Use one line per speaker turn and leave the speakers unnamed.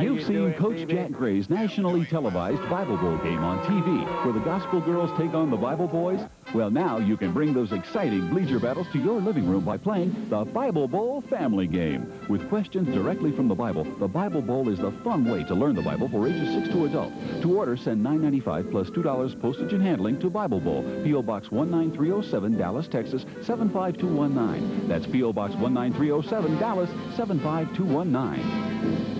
You've seen Coach Jack Gray's nationally televised Bible Bowl game on TV, where the gospel girls take on the Bible boys. Well, now you can bring those exciting bleacher battles to your living room by playing the Bible Bowl family game. With questions directly from the Bible, the Bible Bowl is the fun way to learn the Bible for ages 6 to adult. To order, send $9.95 plus $2 postage and handling to Bible Bowl, P.O. Box 19307, Dallas, Texas 75219. That's P.O. Box 19307, Dallas 75219.